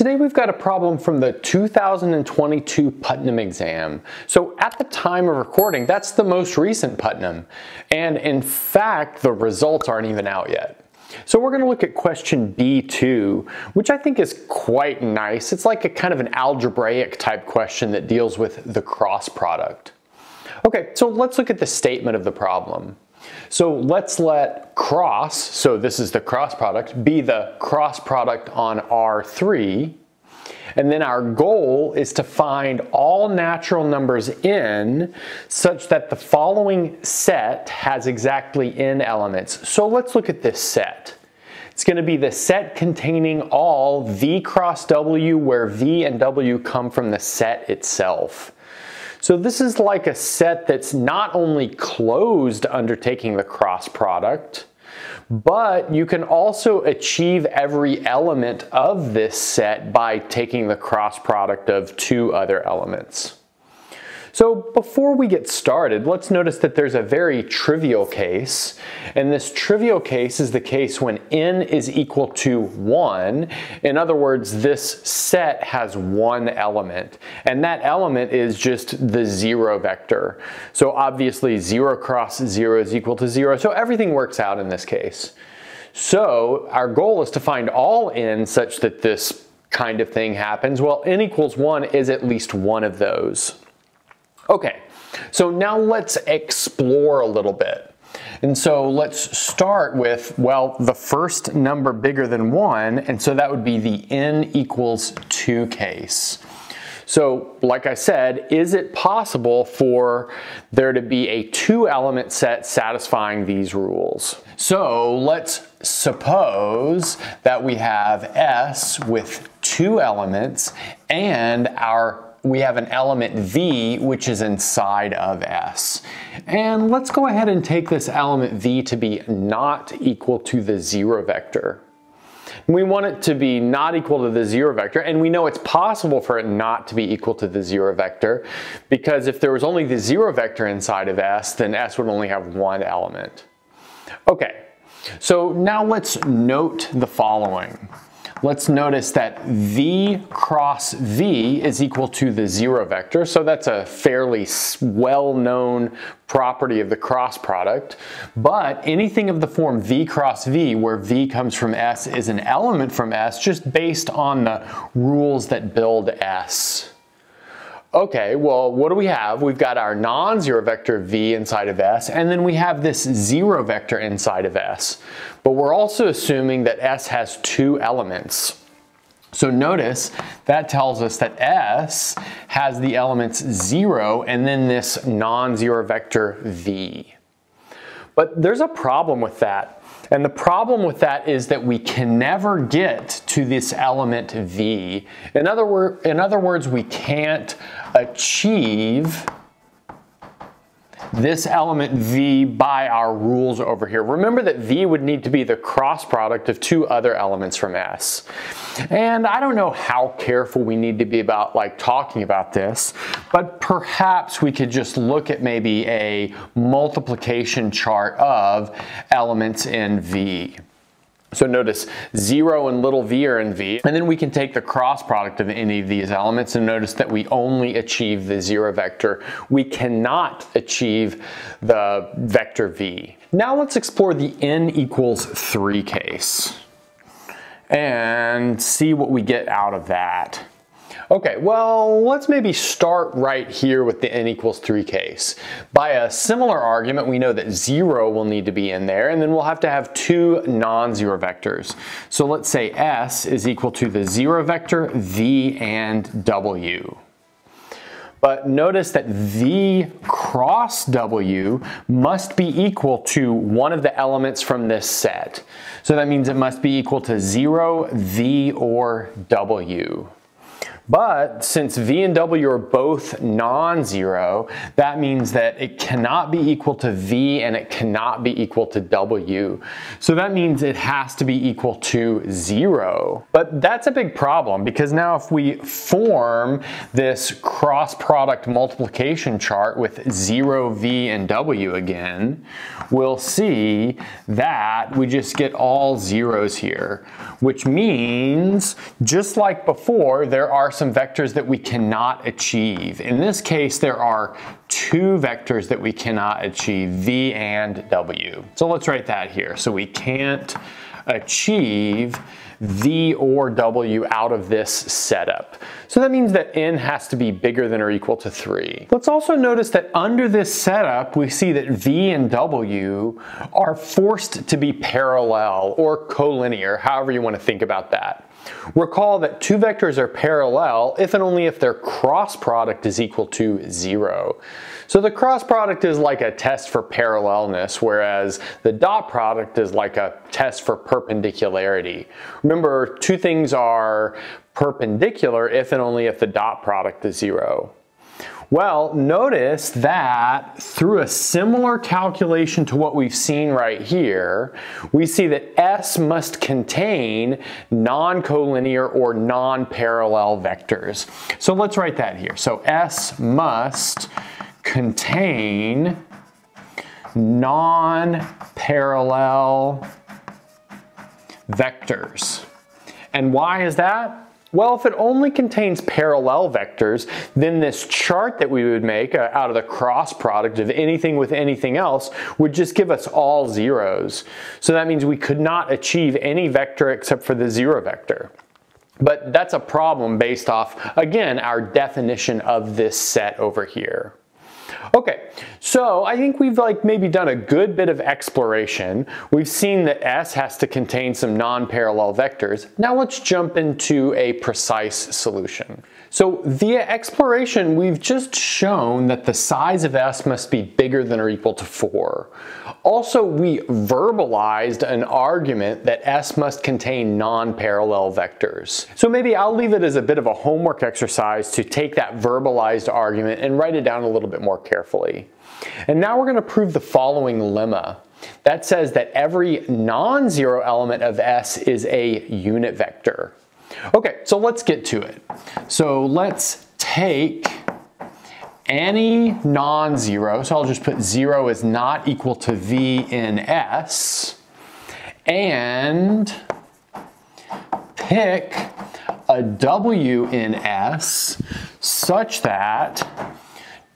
Today we've got a problem from the 2022 Putnam exam. So at the time of recording, that's the most recent Putnam. And in fact, the results aren't even out yet. So we're going to look at question B2, which I think is quite nice. It's like a kind of an algebraic type question that deals with the cross product. Okay, so let's look at the statement of the problem. So let's let cross, so this is the cross product, be the cross product on R3. And then our goal is to find all natural numbers n such that the following set has exactly n elements. So let's look at this set. It's going to be the set containing all v cross w where v and w come from the set itself. So this is like a set that's not only closed undertaking the cross product, but you can also achieve every element of this set by taking the cross product of two other elements. So before we get started, let's notice that there's a very trivial case. And this trivial case is the case when n is equal to 1. In other words, this set has one element. And that element is just the 0 vector. So obviously 0 cross 0 is equal to 0. So everything works out in this case. So our goal is to find all n such that this kind of thing happens. Well, n equals 1 is at least one of those. Okay, so now let's explore a little bit. And so let's start with, well, the first number bigger than 1, and so that would be the n equals 2 case. So, like I said, is it possible for there to be a two element set satisfying these rules? So let's suppose that we have S with two elements and our we have an element v which is inside of S. And let's go ahead and take this element v to be not equal to the zero vector. We want it to be not equal to the zero vector, and we know it's possible for it not to be equal to the zero vector, because if there was only the zero vector inside of S, then S would only have one element. Okay, so now let's note the following let's notice that v cross v is equal to the zero vector. So that's a fairly well-known property of the cross product. But anything of the form v cross v, where v comes from S, is an element from S just based on the rules that build S. Okay, well, what do we have? We've got our non-zero vector v inside of S, and then we have this zero vector inside of S. But we're also assuming that S has two elements. So notice that tells us that S has the elements 0 and then this non-zero vector v. But there's a problem with that. And the problem with that is that we can never get to this element v. In other, wor in other words, we can't achieve this element v by our rules over here. Remember that v would need to be the cross product of two other elements from S. And I don't know how careful we need to be about like talking about this, but perhaps we could just look at maybe a multiplication chart of elements in v. So notice 0 and little v are in v, and then we can take the cross product of any of these elements and notice that we only achieve the 0 vector. We cannot achieve the vector v. Now let's explore the n equals 3 case and see what we get out of that. Okay, well, let's maybe start right here with the n equals 3 case. By a similar argument, we know that 0 will need to be in there, and then we'll have to have two non-zero vectors. So let's say s is equal to the 0 vector, v, and w. But notice that v cross w must be equal to one of the elements from this set. So that means it must be equal to 0, v, or w. But since v and w are both non-zero, that means that it cannot be equal to v and it cannot be equal to w. So that means it has to be equal to zero. But that's a big problem because now if we form this cross product multiplication chart with zero v and w again, we'll see that we just get all zeros here, which means just like before, there are some vectors that we cannot achieve. In this case, there are two vectors that we cannot achieve, v and w. So let's write that here. So we can't achieve v or w out of this setup. So that means that n has to be bigger than or equal to 3. Let's also notice that under this setup, we see that v and w are forced to be parallel or collinear, however you want to think about that. Recall that two vectors are parallel if and only if their cross product is equal to zero. So the cross product is like a test for parallelness, whereas the dot product is like a test for perpendicularity. Remember, two things are perpendicular if and only if the dot product is zero. Well, notice that through a similar calculation to what we've seen right here, we see that S must contain non-collinear or non-parallel vectors. So let's write that here. So S must contain non-parallel vectors. And why is that? Well, if it only contains parallel vectors, then this chart that we would make uh, out of the cross product of anything with anything else would just give us all zeros. So that means we could not achieve any vector except for the zero vector. But that's a problem based off, again, our definition of this set over here. Okay, so I think we've like maybe done a good bit of exploration. We've seen that S has to contain some non-parallel vectors. Now let's jump into a precise solution. So via exploration, we've just shown that the size of S must be bigger than or equal to 4. Also, we verbalized an argument that S must contain non-parallel vectors. So maybe I'll leave it as a bit of a homework exercise to take that verbalized argument and write it down a little bit more carefully. And now we're going to prove the following lemma. That says that every non-zero element of S is a unit vector. Okay, so let's get to it. So let's take any non-zero, so I'll just put zero is not equal to V in S, and pick a W in S such that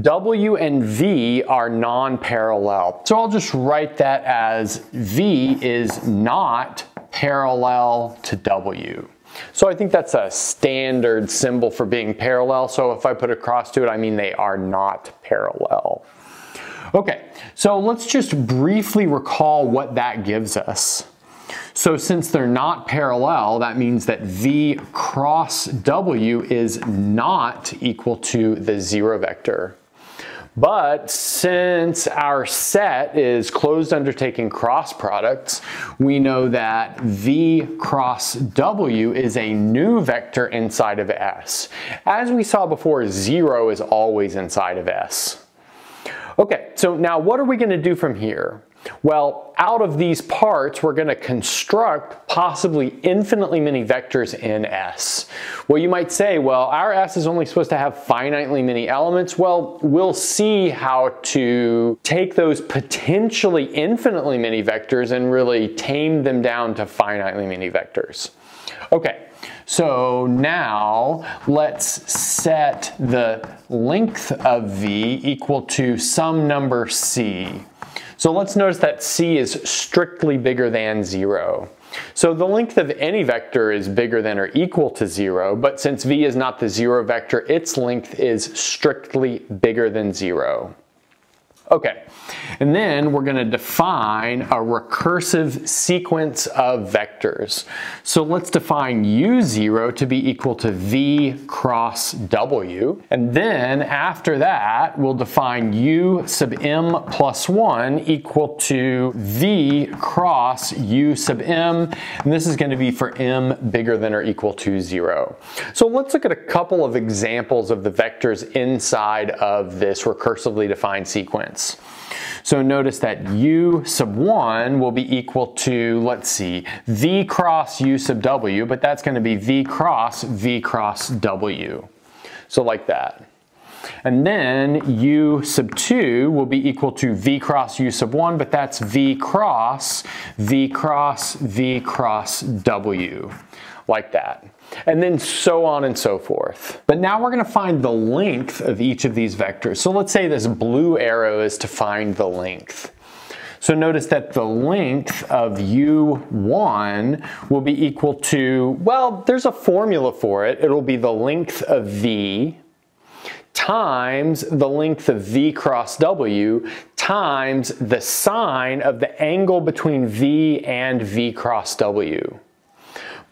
W and V are non-parallel. So I'll just write that as V is not parallel to W. So I think that's a standard symbol for being parallel. So if I put a cross to it, I mean they are not parallel. Okay, so let's just briefly recall what that gives us. So since they're not parallel, that means that V cross W is not equal to the zero vector. But since our set is closed undertaking cross products, we know that V cross W is a new vector inside of S. As we saw before, zero is always inside of S. Okay, so now what are we gonna do from here? Well, out of these parts, we're going to construct possibly infinitely many vectors in S. Well, you might say, well, our S is only supposed to have finitely many elements. Well, we'll see how to take those potentially infinitely many vectors and really tame them down to finitely many vectors. Okay, so now let's set the length of V equal to some number C. So let's notice that c is strictly bigger than 0. So the length of any vector is bigger than or equal to 0, but since v is not the 0 vector, its length is strictly bigger than 0. Okay, and then we're gonna define a recursive sequence of vectors. So let's define u0 to be equal to v cross w. And then after that, we'll define u sub m plus 1 equal to v cross u sub m. And this is gonna be for m bigger than or equal to 0. So let's look at a couple of examples of the vectors inside of this recursively defined sequence. So notice that u sub 1 will be equal to, let's see, v cross u sub w, but that's going to be v cross v cross w. So like that. And then u sub 2 will be equal to v cross u sub 1, but that's v cross v cross v cross w, like that and then so on and so forth. But now we're going to find the length of each of these vectors. So let's say this blue arrow is to find the length. So notice that the length of u1 will be equal to, well, there's a formula for it. It'll be the length of v times the length of v cross w times the sine of the angle between v and v cross w.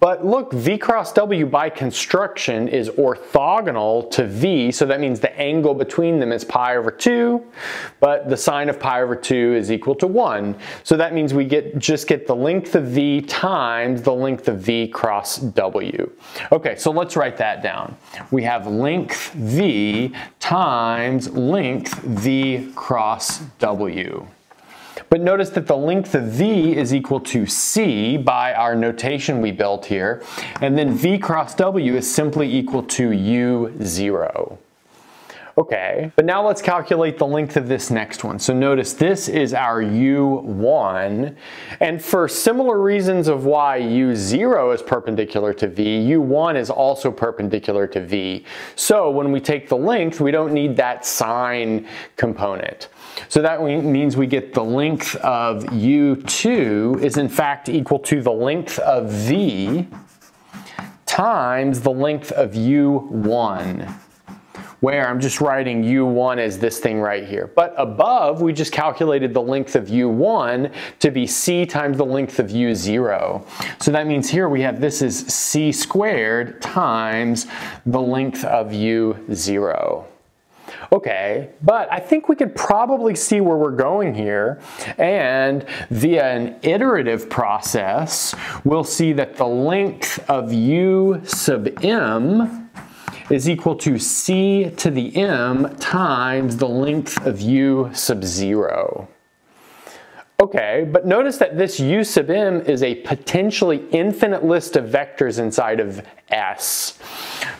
But look, V cross W by construction is orthogonal to V, so that means the angle between them is pi over 2, but the sine of pi over 2 is equal to 1. So that means we get just get the length of V times the length of V cross W. Okay, so let's write that down. We have length V times length V cross W. But notice that the length of V is equal to C by our notation we built here, and then V cross W is simply equal to U0. Okay, but now let's calculate the length of this next one. So notice this is our U1, and for similar reasons of why U0 is perpendicular to V, U1 is also perpendicular to V. So when we take the length, we don't need that sine component. So that means we get the length of U2 is in fact equal to the length of V times the length of U1 where I'm just writing u1 as this thing right here. But above, we just calculated the length of u1 to be c times the length of u0. So that means here we have this is c squared times the length of u0. Okay, but I think we could probably see where we're going here and via an iterative process, we'll see that the length of u sub m is equal to c to the m times the length of u sub 0. Okay, but notice that this u sub m is a potentially infinite list of vectors inside of S.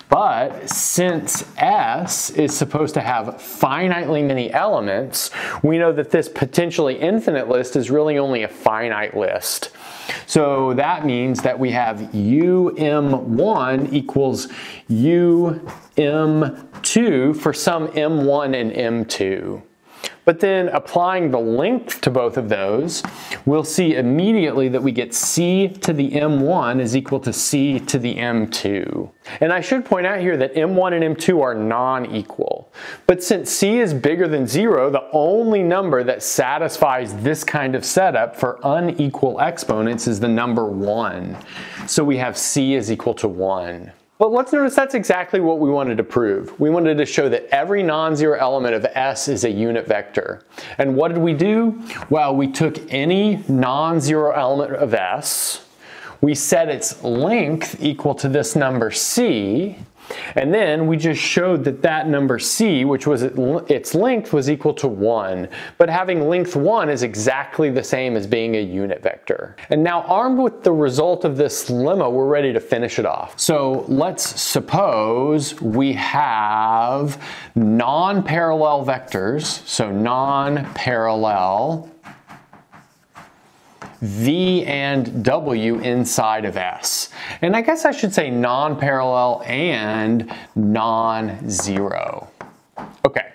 But since S is supposed to have finitely many elements, we know that this potentially infinite list is really only a finite list. So that means that we have um1 equals um2 for some m1 and m2. But then applying the length to both of those, we'll see immediately that we get c to the m1 is equal to c to the m2. And I should point out here that m1 and m2 are non-equal. But since c is bigger than 0, the only number that satisfies this kind of setup for unequal exponents is the number 1. So we have c is equal to 1. But let's notice that's exactly what we wanted to prove. We wanted to show that every non-zero element of S is a unit vector. And what did we do? Well, we took any non-zero element of S, we set its length equal to this number C, and then we just showed that that number c, which was its length, was equal to 1. But having length 1 is exactly the same as being a unit vector. And now armed with the result of this lemma, we're ready to finish it off. So let's suppose we have non-parallel vectors, so non-parallel V and W inside of S. And I guess I should say non-parallel and non-zero. Okay.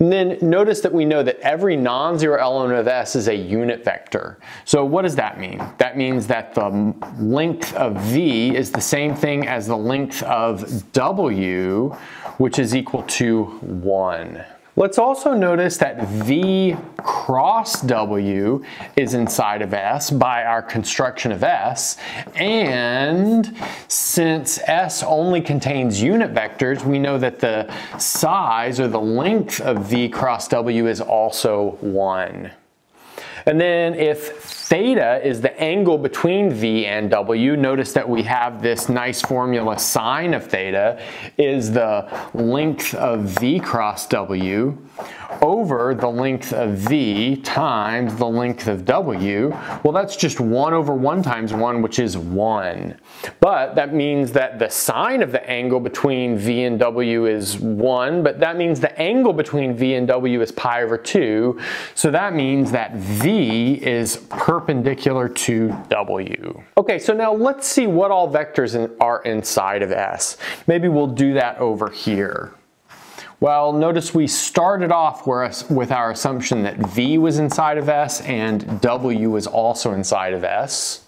And then notice that we know that every non-zero element of S is a unit vector. So what does that mean? That means that the length of V is the same thing as the length of W, which is equal to 1. Let's also notice that V cross W is inside of S by our construction of S. And since S only contains unit vectors, we know that the size or the length of V cross W is also 1. And then if theta is the angle between V and W, notice that we have this nice formula sine of theta is the length of V cross W over the length of V times the length of W, well that's just 1 over 1 times 1, which is 1. But that means that the sine of the angle between V and W is 1, but that means the angle between V and W is pi over 2, so that means that V is perpendicular to W. Okay, so now let's see what all vectors in, are inside of S. Maybe we'll do that over here. Well, notice we started off with our assumption that V was inside of S and W was also inside of S.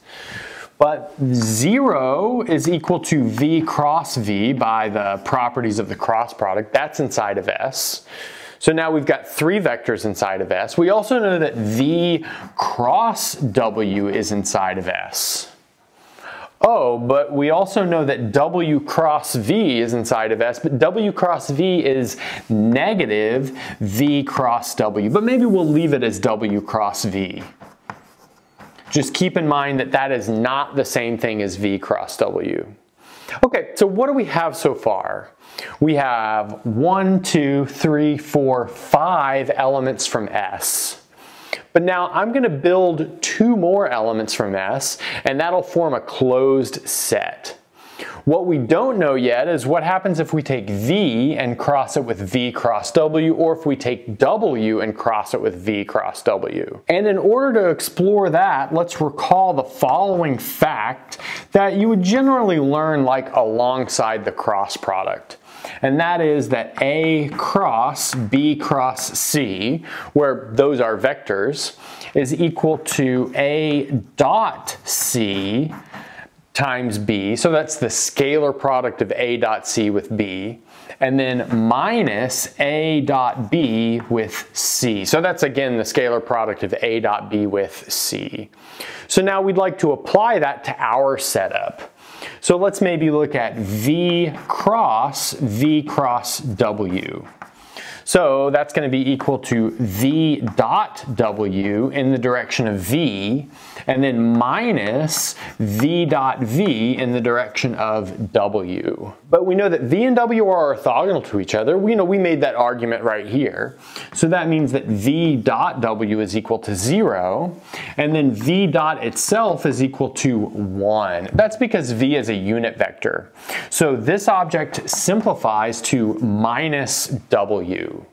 But 0 is equal to V cross V by the properties of the cross product. That's inside of S. So now we've got three vectors inside of S. We also know that V cross W is inside of S. Oh, but we also know that W cross V is inside of S, but W cross V is negative V cross W. But maybe we'll leave it as W cross V. Just keep in mind that that is not the same thing as V cross W. Okay, so what do we have so far? We have one, two, three, four, five elements from S. But now I'm gonna build two more elements from S and that'll form a closed set. What we don't know yet is what happens if we take V and cross it with V cross W or if we take W and cross it with V cross W. And in order to explore that, let's recall the following fact that you would generally learn like alongside the cross product and that is that A cross B cross C, where those are vectors, is equal to A dot C times B. So that's the scalar product of A dot C with B. And then minus A dot B with C. So that's again the scalar product of A dot B with C. So now we'd like to apply that to our setup. So let's maybe look at V cross V cross W. So that's going to be equal to V dot W in the direction of V, and then minus V dot V in the direction of W. But we know that V and W are orthogonal to each other. We know we made that argument right here. So that means that V dot W is equal to zero, and then V dot itself is equal to one. That's because V is a unit vector. So this object simplifies to minus W.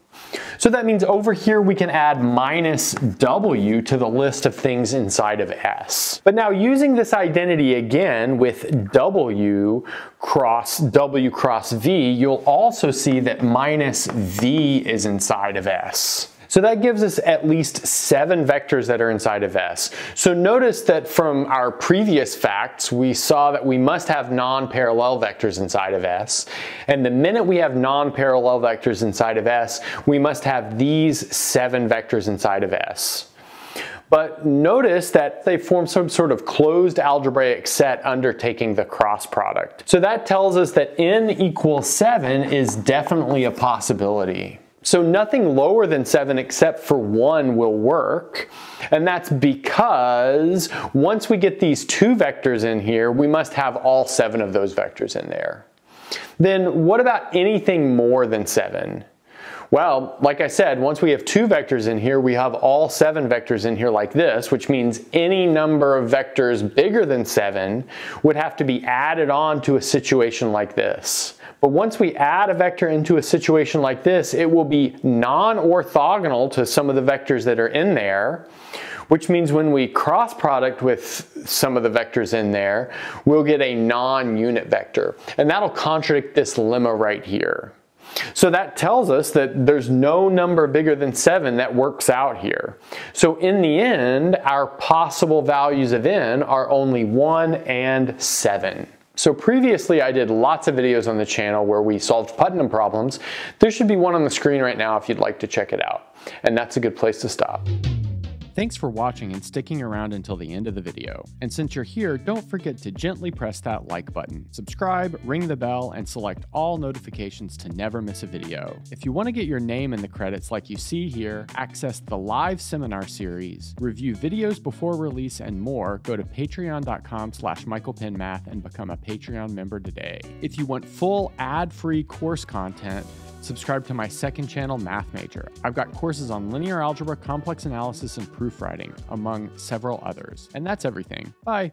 So that means over here we can add minus W to the list of things inside of S. But now using this identity again with W cross W cross V, you'll also see that minus V is inside of S. So that gives us at least seven vectors that are inside of S. So notice that from our previous facts, we saw that we must have non-parallel vectors inside of S. And the minute we have non-parallel vectors inside of S, we must have these seven vectors inside of S. But notice that they form some sort of closed algebraic set undertaking the cross product. So that tells us that n equals 7 is definitely a possibility. So nothing lower than 7 except for 1 will work. And that's because once we get these two vectors in here, we must have all 7 of those vectors in there. Then what about anything more than 7? Well, like I said, once we have two vectors in here, we have all seven vectors in here like this, which means any number of vectors bigger than seven would have to be added on to a situation like this. But once we add a vector into a situation like this, it will be non-orthogonal to some of the vectors that are in there, which means when we cross product with some of the vectors in there, we'll get a non-unit vector. And that'll contradict this lemma right here. So that tells us that there's no number bigger than 7 that works out here. So in the end, our possible values of n are only 1 and 7. So previously I did lots of videos on the channel where we solved Putnam problems. There should be one on the screen right now if you'd like to check it out. And that's a good place to stop. Thanks for watching and sticking around until the end of the video. And since you're here, don't forget to gently press that like button, subscribe, ring the bell, and select all notifications to never miss a video. If you want to get your name in the credits like you see here, access the live seminar series, review videos before release, and more, go to patreon.com slash michaelpennmath and become a Patreon member today. If you want full ad-free course content, subscribe to my second channel, Math Major. I've got courses on linear algebra, complex analysis, and proofwriting, among several others. And that's everything. Bye.